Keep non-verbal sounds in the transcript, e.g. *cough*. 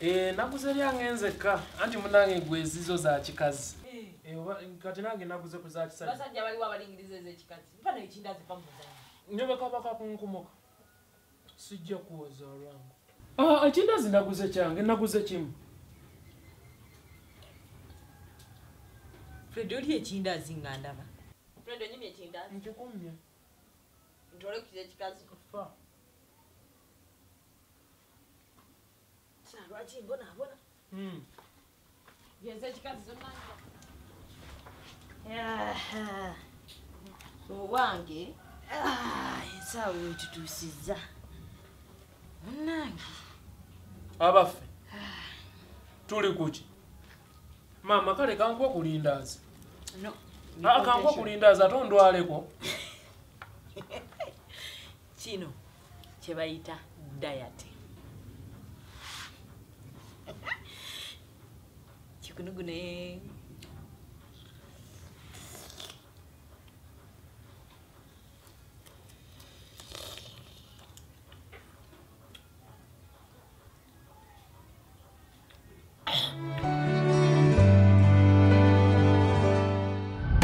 Eh, naguze lyange nzekka anti munange gwezizo za kikazi. Eh, oba- kati nange naguze ku za kisajja. Basajja baliwo abalingiriza ez'ekikazi mpano ekindazi pamuzana njobekabaka kunkumuka sijja kuwoza olwangu. Ah, ekindazi naguze kyange naguze kimu. Fred oli ekindazi nga ndaba? Ekindazi nkikumye ntole kukiza ekikazi fa lwaki mbonaabona yenza ekikazi zonanga owange ensaawa wetutuusiza munange abaffe tuli kuki maama kale kankuwa kulindaazi kankuwa kulindaazi ate ondwaleko. *laughs* Kino kyebayita dayate Gugunugune.